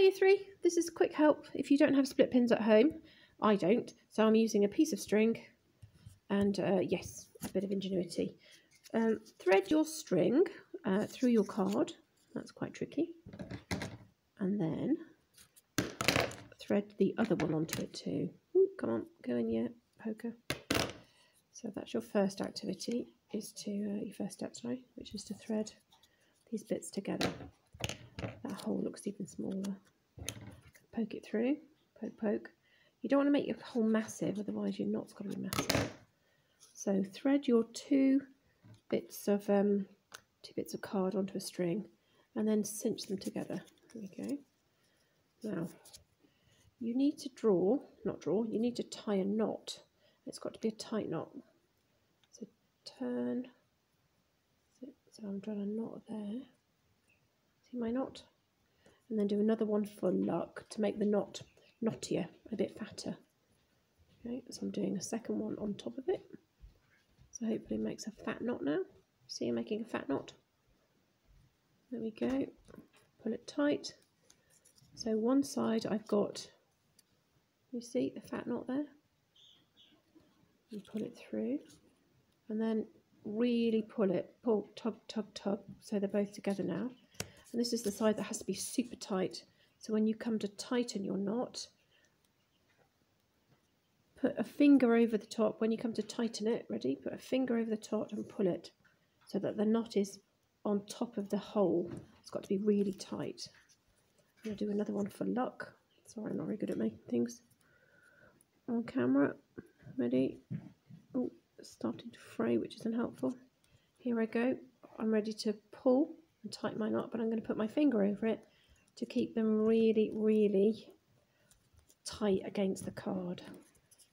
Hi year three, this is quick help if you don't have split pins at home. I don't, so I'm using a piece of string and uh, yes, a bit of ingenuity. Um, thread your string uh, through your card, that's quite tricky, and then thread the other one onto it too. Ooh, come on, go in your poker. So that's your first activity, is to, uh, your first step, sorry, which is to thread these bits together. Hole looks even smaller. Poke it through, poke, poke. You don't want to make your hole massive, otherwise your knot's got to be massive. So thread your two bits of um, two bits of card onto a string, and then cinch them together. There we go. Now you need to draw, not draw. You need to tie a knot. It's got to be a tight knot. So turn. So I'm drawing a knot there. See my knot? And then do another one for luck to make the knot knottier, a bit fatter. Okay, so I'm doing a second one on top of it. So hopefully it makes a fat knot now. See I'm making a fat knot. There we go. Pull it tight. So one side I've got, you see the fat knot there? You pull it through and then really pull it, pull, tug, tug, tug, so they're both together now. This is the side that has to be super tight. So when you come to tighten your knot, put a finger over the top. When you come to tighten it, ready? Put a finger over the top and pull it so that the knot is on top of the hole. It's got to be really tight. I'm going to do another one for luck. Sorry, I'm not very good at making things. On camera. Ready? Oh, starting to fray, which isn't helpful. Here I go. I'm ready to pull and tighten my knot, but I'm going to put my finger over it to keep them really, really tight against the card.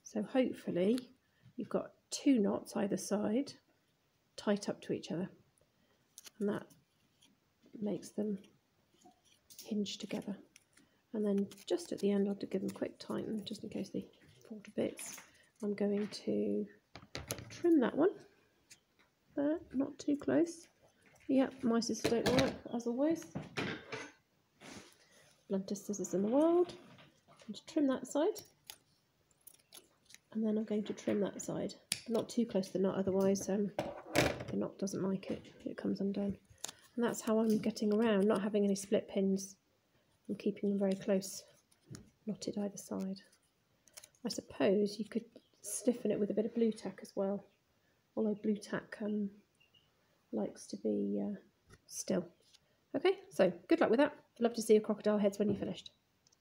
So hopefully you've got two knots either side tight up to each other and that makes them hinge together. And then just at the end I'll give them a quick tighten just in case they fall to bits. I'm going to trim that one there, not too close. Yep, my scissors don't work, as always. Bluntest scissors in the world. I'm going to trim that side. And then I'm going to trim that side. Not too close to the knot, otherwise um, the knot doesn't like it. It comes undone. And that's how I'm getting around, not having any split pins. I'm keeping them very close, knotted either side. I suppose you could stiffen it with a bit of Blu Tack as well. Although Blu Tack um, likes to be uh, still. Okay, so good luck with that. I'd Love to see your crocodile heads when you're finished.